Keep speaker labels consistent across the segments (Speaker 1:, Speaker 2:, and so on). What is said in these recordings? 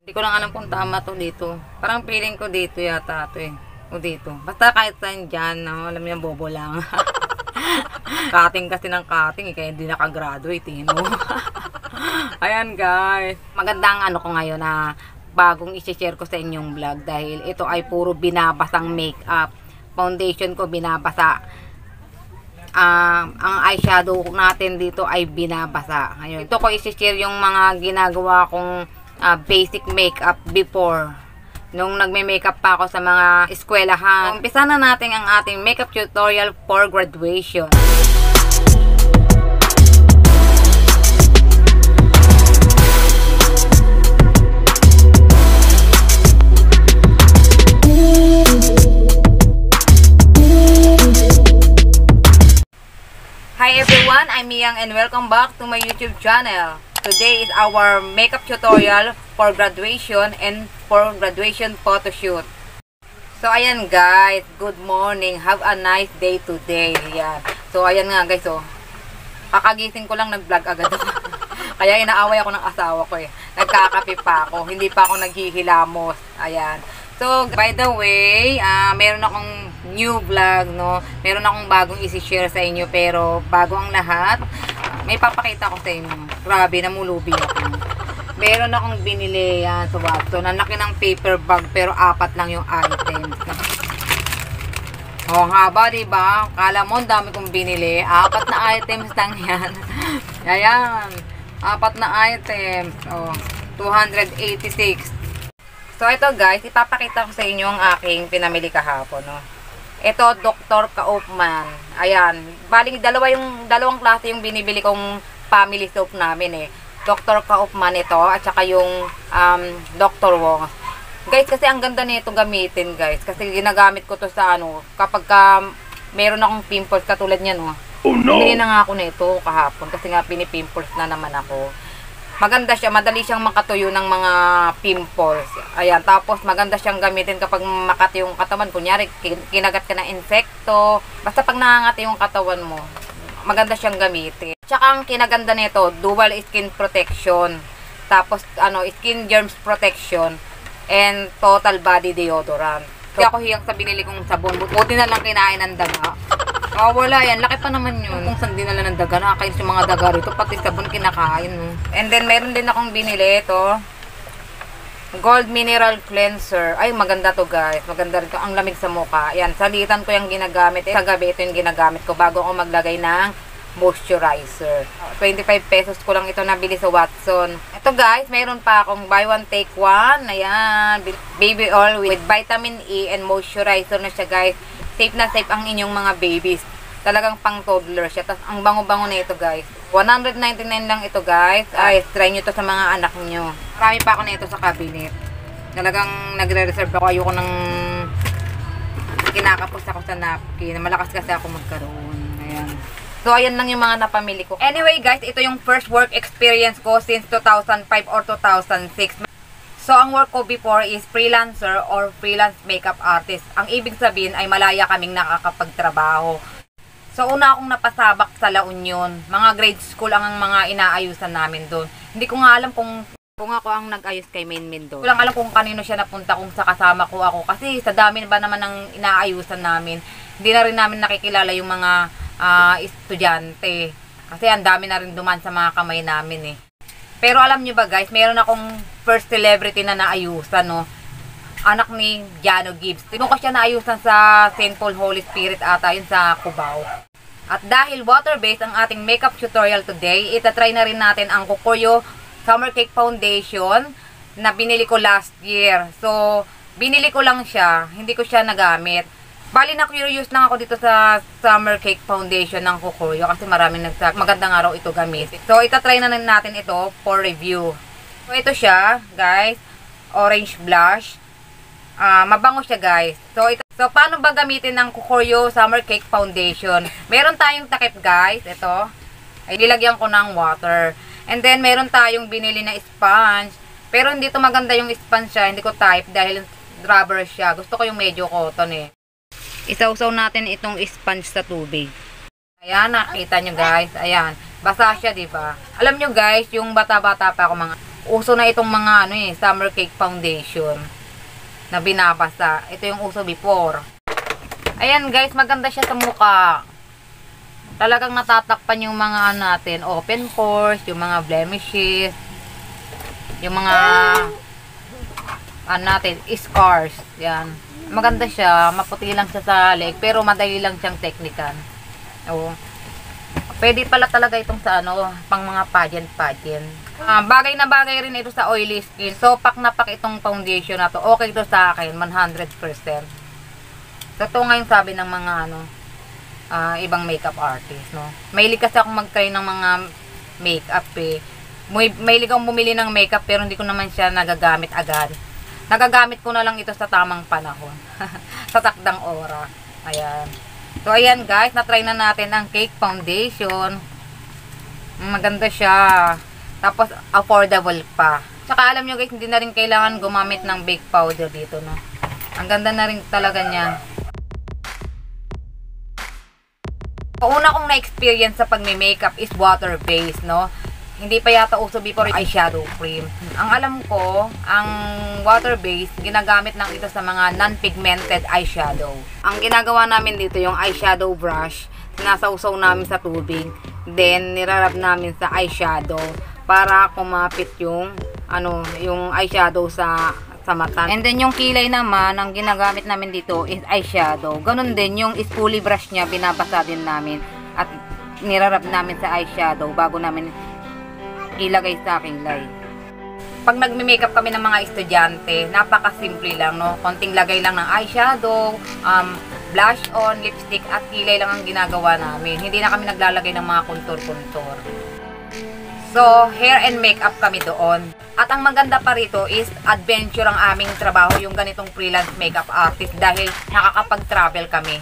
Speaker 1: Hindi ko lang alam kung tama to dito. Parang feeling ko dito yata to eh. O dito. Basta kahit saan dyan, no? alam niyo, bobo lang. cutting kasi ng cutting eh, kaya hindi nakagraduate eh, no? Ayan guys. Magandang ano ko ngayon na bagong i-share ko sa inyong vlog dahil ito ay puro binabasang makeup. Foundation ko binabasa. Ah, ang eyeshadow natin dito ay binabasa. Ayun. Ito ko i-share yung mga ginagawa kong ah, basic makeup before nung nagme-makeup pa ako sa mga eskwelahan. Umpisa na natin ang ating makeup tutorial for graduation. Hi everyone, I'm Miyang and welcome back to my YouTube channel. Today is our makeup tutorial for graduation and for graduation photo shoot. So ayan guys, good morning. Have a nice day today. Ayan. So ayan nga guys, oh. Kakagising ko lang nag-vlog agad. Kaya inaaway ako ng asawa ko eh. Nagkakape pa ako. Hindi pa ako naghihilamos. Ayan. So, by the way, ah meron akong new vlog, no? Meron akong bagong isi-share sa inyo, pero bago ang lahat, ah, may papakita ko sa inyo. Grabe, namulubi ako. Meron akong binili yan sa Watson. Ang ng paper bag, pero apat lang yung items. Oh, ang haba, diba? Kala mo, dami kong binili. Apat na items lang yan. Ayan. Apat na items. Oh, 286. So, ito guys, ipapakita ko sa inyo ang aking pinamili kahapon, no. Ito, Dr. Kaufman. Ayan. Bali, dalawa yung, dalawang klase yung binibili kong family soap namin, eh. Dr. Kaufman ito, at saka yung um, Dr. Wong. Guys, kasi ang ganda nito gamitin, guys. Kasi ginagamit ko to sa ano, kapag ka meron akong pimples katulad niyan, no.
Speaker 2: Oh no!
Speaker 1: Bumili na nga ako nito kahapon kasi nga pinipimples na naman ako. Maganda siya, madali siyang makatuyo ng mga pimples. Ayan, tapos maganda siyang gamitin kapag makati yung katawan. Kunyari, kin- kinagat ka ng insekto. Basta pag nangangati yung katawan mo, maganda siyang gamitin. Tsaka ang kinaganda nito, dual skin protection. Tapos, ano, skin germs protection. And total body deodorant. Kaya ako hiyang sa binili kong sabon. Buti na lang kinain ng daga. Oh, wala yan. Laki pa naman yun. Kung saan dinala ng daga, nakakain yung mga daga rito. Pati sabon kinakain. And then, meron din akong binili ito. Gold Mineral Cleanser. Ay, maganda to guys. Maganda rin. Ang lamig sa mukha. Yan, salitan ko yung ginagamit. Eh, sa gabi, ito yung ginagamit ko bago ako maglagay ng moisturizer. 25 pesos ko lang ito nabili sa Watson. Ito guys, mayroon pa akong buy one take one. Ayan, baby oil with vitamin E and moisturizer na siya guys. Safe na safe ang inyong mga babies. Talagang pang toddler siya. Tapos ang bango-bango na ito guys. 199 lang ito guys. Ay, try nyo to sa mga anak nyo. Marami pa ako na ito sa cabinet. Talagang nagre-reserve ako. Ayoko ng kinakapos ako sa napkin. Malakas kasi ako magkaroon. Ayan. So, ayan lang yung mga napamili ko. Anyway, guys, ito yung first work experience ko since 2005 or 2006. So, ang work ko before is freelancer or freelance makeup artist. Ang ibig sabihin ay malaya kaming nakakapagtrabaho. So, una akong napasabak sa La Union. Mga grade school ang mga inaayusan namin doon. Hindi ko nga alam kung kung ako ang nag-ayos kay Main Min doon. Walang alam kung kanino siya napunta, kung sa kasama ko ako. Kasi sa dami ba naman ng inaayusan namin, hindi na rin namin nakikilala yung mga ah, estudyante. Kasi ang dami na rin duman sa mga kamay namin eh. Pero alam nyo ba guys, meron akong first celebrity na naayusan, no? Anak ni Jano Gibbs. Doon ko siya naayusan sa St. Paul Holy Spirit ata, yun sa Cubao. At dahil water-based ang ating makeup tutorial today, itatry na rin natin ang Kukuyo Summer Cake Foundation na binili ko last year. So, binili ko lang siya, hindi ko siya nagamit. Bali na curious lang ako dito sa Summer Cake Foundation ng Kukuyo kasi maraming nagsa magandang araw ito gamit. So, itatry na natin ito for review. So, ito siya, guys. Orange blush. Ah, mabango siya, guys. So, ito, so paano ba gamitin ng Kukuyo Summer Cake Foundation? Meron tayong takip, guys. Ito. Ay, nilagyan ko ng water. And then, meron tayong binili na sponge. Pero hindi to maganda yung sponge siya. Hindi ko type dahil rubber siya. Gusto ko yung medyo cotton eh. Isausaw natin itong sponge sa tubig. Ayan, nakita nyo guys. Ayan. Basa siya, di ba? Alam nyo guys, yung bata-bata pa ako mga uso na itong mga ano eh, summer cake foundation na binabasa. Ito yung uso before. Ayan guys, maganda siya sa mukha. Talagang natatakpan yung mga ano natin, open pores, yung mga blemishes, yung mga ano natin, scars. Yan. Maganda siya, maputi lang siya sa leg, pero madali lang siyang teknikan. Oo. Pwede pala talaga itong sa ano, pang mga pageant-pageant. Ah, bagay na bagay rin ito sa oily skin. So, pak na pak itong foundation na to. Okay to sa akin, 100%. So, ito nga yung sabi ng mga ano, ah, ibang makeup artist, no. Mahilig kasi ako mag-try ng mga makeup eh. May, mahilig akong bumili ng makeup pero hindi ko naman siya nagagamit agad. Nagagamit ko na lang ito sa tamang panahon. sa takdang oras. Ayan. So, ayan guys, na-try na natin ang cake foundation. Maganda siya. Tapos, affordable pa. Tsaka alam nyo guys, hindi na rin kailangan gumamit ng bake powder dito, no. Ang ganda na rin talaga niya. Una kong na-experience sa pagme-makeup is water-based, no? Hindi pa yata uso before eyeshadow cream. Ang alam ko, ang water-based, ginagamit lang ito sa mga non-pigmented eyeshadow. Ang ginagawa namin dito, yung eyeshadow brush, sinasawsaw namin sa tubig, then nirarab namin sa eyeshadow para kumapit yung ano, yung eyeshadow sa sa mata. And then yung kilay naman, ang ginagamit namin dito is eyeshadow. Ganun din yung spoolie brush niya, binabasa din namin at nirarab namin sa eyeshadow bago namin ilagay sa kilay. Pag nagme-makeup kami ng mga estudyante, napaka-simple lang, no? Konting lagay lang ng eyeshadow, um, blush on, lipstick, at kilay lang ang ginagawa namin. Hindi na kami naglalagay ng mga kontur-kontur. So, hair and makeup kami doon. At ang maganda pa rito is adventure ang aming trabaho, yung ganitong freelance makeup artist dahil nakakapag-travel kami.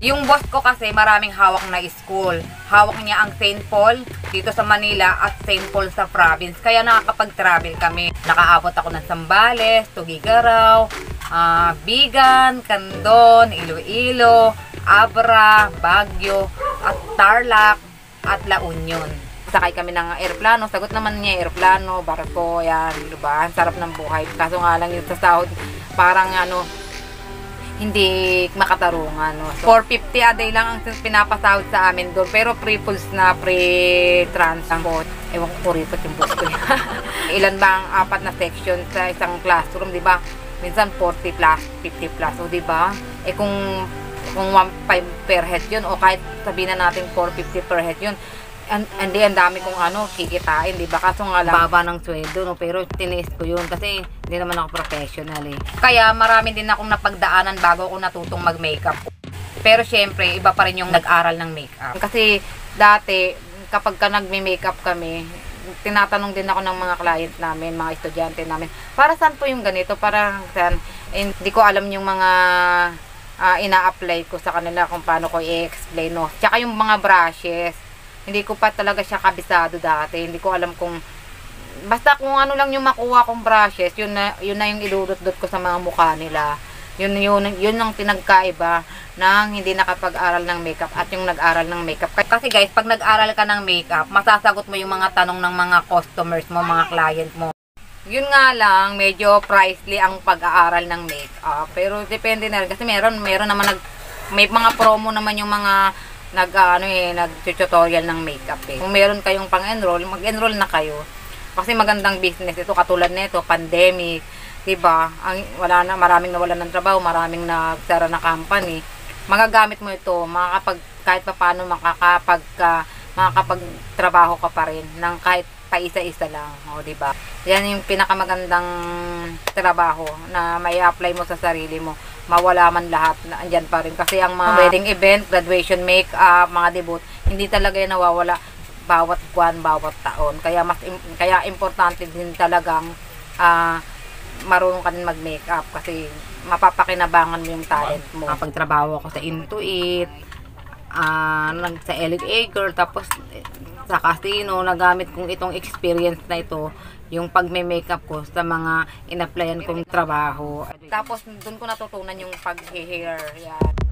Speaker 1: Yung boss ko kasi maraming hawak na school. Hawak niya ang St. Paul dito sa Manila at St. Paul sa province. Kaya nakakapag-travel kami. Nakaabot ako ng Sambales, Tugigaraw, uh, Bigan, Candon, Iloilo, Abra, Baguio, at Tarlac, at La Union. Sakay kami ng aeroplano. Sagot naman niya aeroplano, barko, yan, diba? Ang sarap ng buhay. Kaso nga lang yung sa sahod, parang ano, hindi makatarungan. No? So, 450 a day lang ang pinapasahod sa amin doon. Pero pre-pulse na pre-transport. Ewan ko kuripot yung boss ko. Ilan ba ang apat na section sa isang classroom, di ba? Minsan 40 plus, 50 plus. O di ba? Eh kung kung 1.5 per head yun o kahit sabihin na natin 450 per head yun and, hindi ang dami kong ano kikitain di ba? Kaso nga lang baba ng sweldo no? Pero tiniis ko yun kasi hindi naman ako professional eh. Kaya marami din akong napagdaanan bago ako natutong mag makeup pero syempre iba pa rin yung nag-aral ng makeup. Kasi dati kapag ka nagme-makeup kami tinatanong din ako ng mga client namin, mga estudyante namin, para saan po yung ganito, para saan, hindi ko alam yung mga uh, ina-apply ko sa kanila kung paano ko i-explain, no. Tsaka yung mga brushes, hindi ko pa talaga siya kabisado dati. Hindi ko alam kung basta kung ano lang yung makuha kong brushes, yun na yun na yung idudot-dot ko sa mga mukha nila. Yun yun yun ang pinagkaiba ng hindi nakapag-aral ng makeup at yung nag-aral ng makeup. Kasi guys, pag nag-aral ka ng makeup, masasagot mo yung mga tanong ng mga customers mo, mga client mo. Yun nga lang, medyo pricely ang pag-aaral ng makeup. Pero depende na rin. Kasi meron, meron naman nag, may mga promo naman yung mga nag ano eh nag-tutorial ng makeup eh. Kung meron kayong pang-enroll, mag-enroll na kayo. Kasi magandang business ito katulad nito, pandemic, 'di ba? Ang wala na maraming nawalan ng trabaho, maraming nagsara na company. Magagamit mo ito, makakapag kahit pa paano makakapag uh, makakapagtrabaho ka pa rin ng kahit pa isa-isa lang, 'di ba? Yan yung pinakamagandang trabaho na may apply mo sa sarili mo. Mawala man lahat, na andyan pa rin kasi ang mga wedding event, graduation makeup, mga debut, hindi talaga yan nawawala bawat buwan, bawat taon. Kaya mas kaya importante din talagang uh, marunong ka din mag-makeup kasi mapapakinabangan mo yung talent mo. Pagtrabaho ako sa Intuit, uh, sa LA Girl, tapos sa casino, nagamit kong itong experience na ito, yung pagme-makeup ko sa mga in-applyan kong trabaho. Tapos doon ko natutunan yung pag-hair. Yan.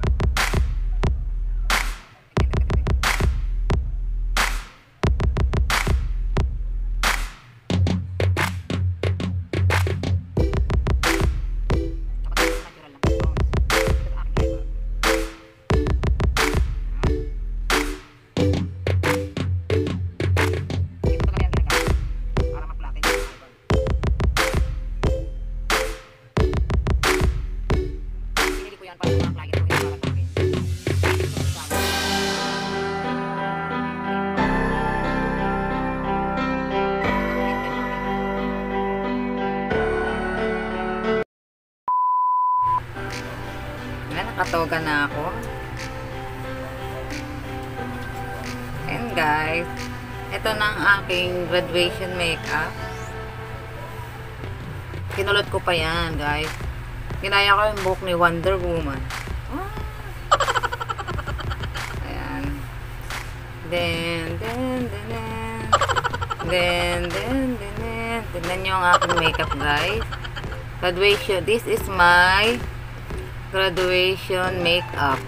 Speaker 1: Nakatoga na ako. And guys, ito na ang aking graduation makeup. Kinulot ko pa yan, guys. Kinaya ko yung buhok ni Wonder Woman. Ayan. Then, then, then, then. Then, then, then, then. Tignan nyo ang aking makeup, guys. Graduation. This is my graduation makeup.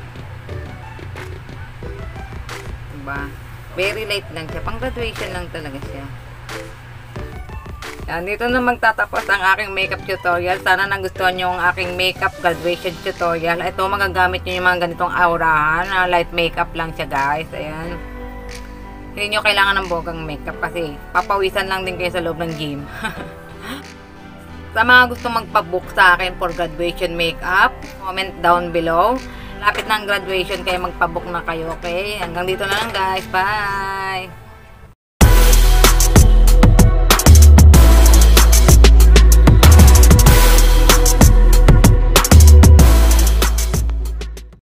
Speaker 1: Diba? Very light lang siya. Pang graduation lang talaga siya. Yan, dito na magtatapos ang aking makeup tutorial. Sana nagustuhan nyo ang aking makeup graduation tutorial. Ito, magagamit nyo yung mga ganitong aurahan. na light makeup lang siya, guys. Ayan. Hindi nyo kailangan ng bogang makeup kasi papawisan lang din kayo sa loob ng gym. sa mga gusto magpabook sa akin for graduation makeup, comment down below. Lapit ng graduation kaya magpabook na kayo, okay? Hanggang dito na lang, guys. Bye!